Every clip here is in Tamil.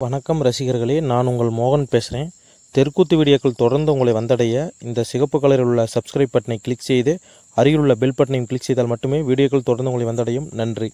வணக்கம் ரசிகர்களே நான் உங்கள் மோகன் பேசுகிறேன் தெற்குத்து வீடியோக்கள் தொடர்ந்து உங்களை வந்தடைய இந்த சிகப்பு கலரில் உள்ள சப்ஸ்கிரைப் பட்டனை கிளிக் செய்து அருகில் உள்ள பெல் பட்டனையும் கிளிக் செய்தால் மட்டுமே வீடியோக்கள் தொடர்ந்து உங்களை வந்தடையும் நன்றி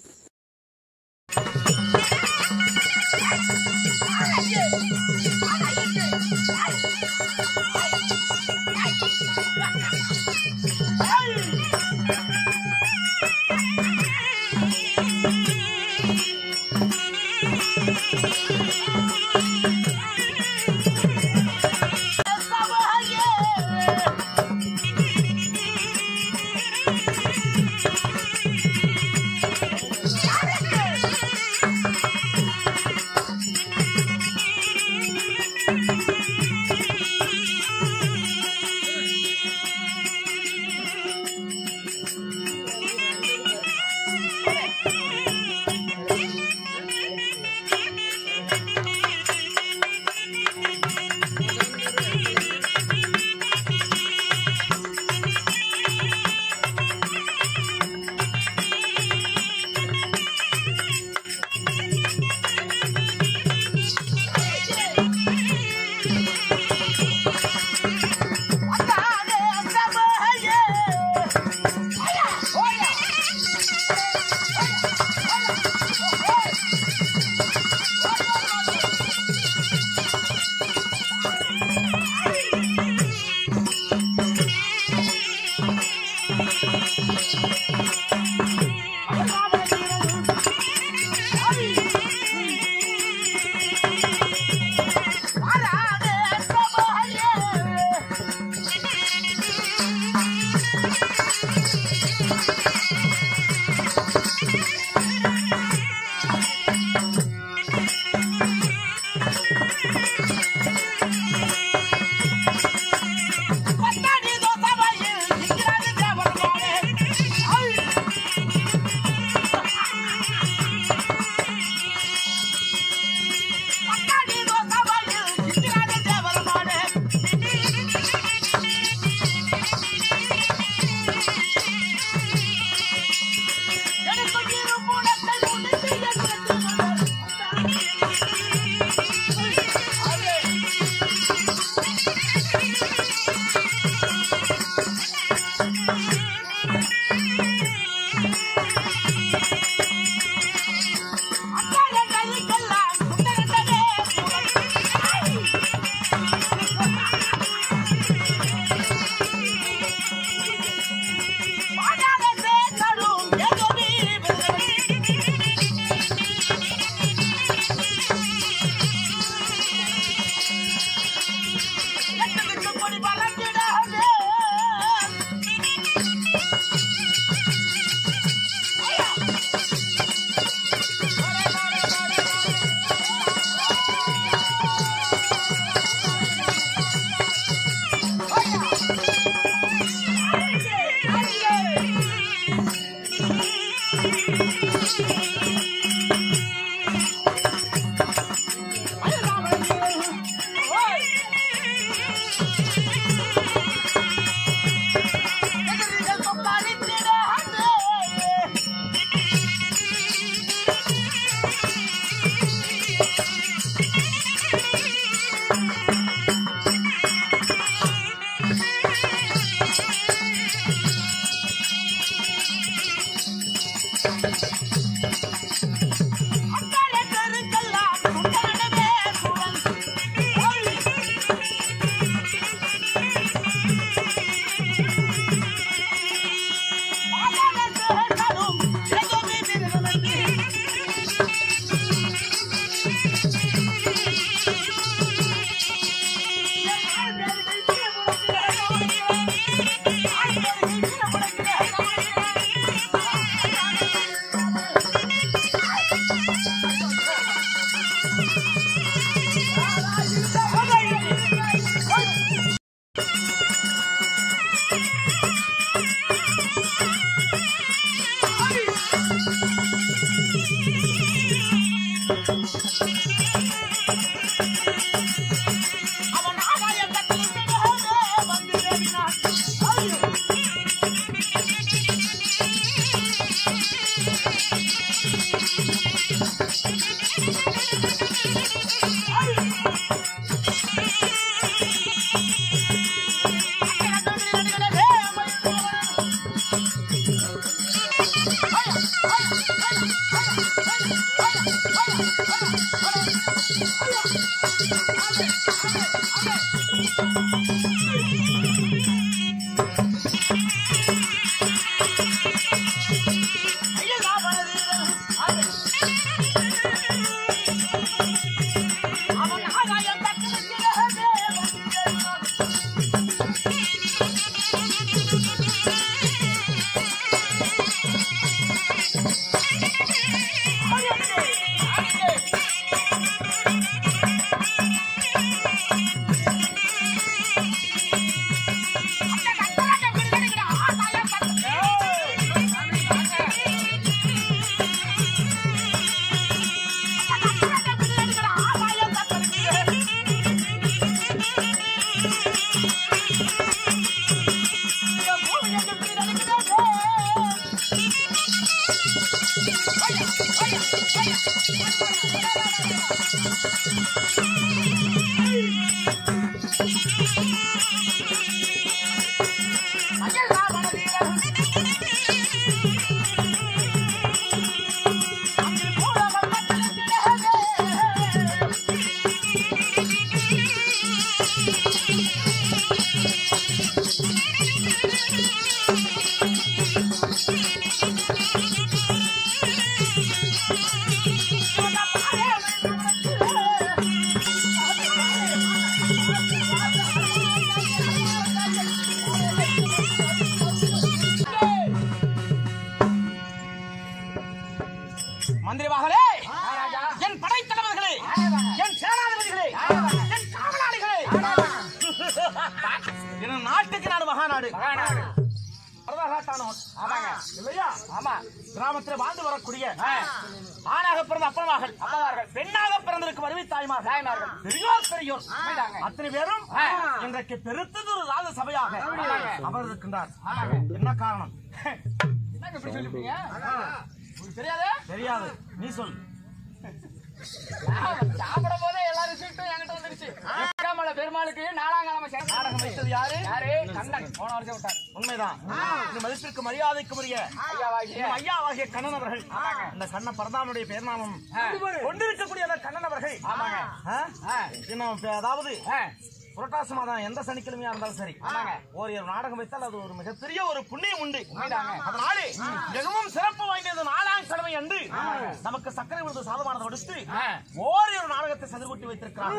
காவலாளிகளே என் நாட்டுக்கு நாடு மகாநாடு? கிராமத்தில் வாழ்ந்து வரக்கூடிய ஆணாக பிறந்த அப்பன்மார்கள் பெண்ணாக பிறந்திருக்கும் வருவி தாய்மார்கள். பெரியோர் பெரியோர். அத்தனை பேரும் இன்றைக்கு பெருத்தது ஒரு ராஜ சபையாக அமர்ந்திருக்கின்றார் என்ன காரணம்? தெரியாது? தெரியாது. நீ சொல். சாப்பிட போதே எல்லாரும் என்கிட்ட வந்துருச்சு. ஏகாமலை பெருமாளுக்கு நாலாங்கிழமை நாடகம் வைத்தது யாரு? யாரு? கண்ணன். போன வருஷம் விட்டார். உண்மைதான். இந்த மதிப்பிற்கு மரியாதைக்கு உரிய இந்த ஐயாவாகிய கண்ணன் அவர்கள். இந்த கண்ண பரதானுடைய பேர்நாமம் கொண்டிருக்கக்கூடிய அந்த கண்ணன் அவர்கள். அதாவது புரட்டாசி மாதம் எந்த சனிக்கிழமையா இருந்தாலும் சரி. ஒரு நாடகம் வைத்தால் அது ஒரு மிகப்பெரிய ஒரு புண்ணியம் உண்டு. அதனாலே மிகவும் சிறப்பு வாய்ந்தது நாலாம் கிழமை அன்று நமக்கு சக்கரை விருது சாதமானதை அடுத்து ஓரிரு நாடகத்தை சதிர்கொட்டி வைத்திருக்கிறார்.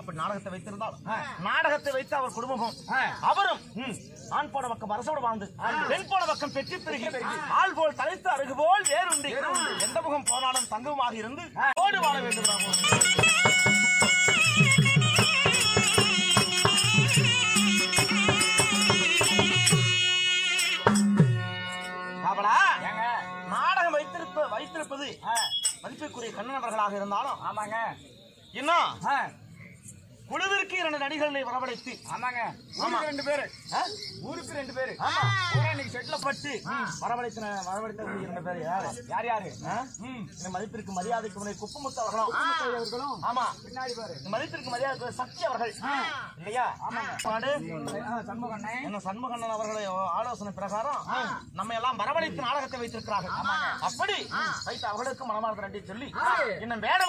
அப்படி நாடகத்தை வைத்திருந்தால் நாடகத்தை வைத்து அவர் குடும்பமும் அவரும் ஆண் போன பக்கம் அரசோடு வாழ்ந்து பெண் போன பக்கம் பெற்றி பெருகி ஆள் போல் தலைத்து அருகு போல் வேறுண்டு எந்த முகம் போனாலும் தங்கமாக இருந்து ஓடு வாழ வேண்டும். வைத்திருப்பது மதிப்பிற்குரிய கண்ணன் அவர்களாக இருந்தாலும் ஆமாங்க. இன்னும் குழுவிற்கு இரண்டு நடிகர்களை வரவழைத்து. ஆமாங்க. ஊருக்கு ரெண்டு பேரு. ஊருக்கு ரெண்டு பேரு. இன்னைக்கு செட்டில் பட்டு வரவழைத்த வரவழைத்த இரண்டு பேர். யாரு? யார் யாரு? இந்த மதிப்பிற்கு மரியாதைக்கு முறை குப்பமுத்து அவர்களும் ஆமா. பின்னாடி பாரு. மதிப்பிற்கு மரியாதை சக்தி அவர்கள். இல்லையா? பாடு. சண்முகண்ணே. என்ன சண்முகண்ணன் அவர்களை ஆலோசனை பிரகாரம் நம்ம எல்லாம் வரவழைத்து நாடகத்தை வைத்திருக்கிறார்கள். அப்படி வைத்து அவர்களுக்கு மனமார்ந்த நன்றி சொல்லி இன்னும் வேட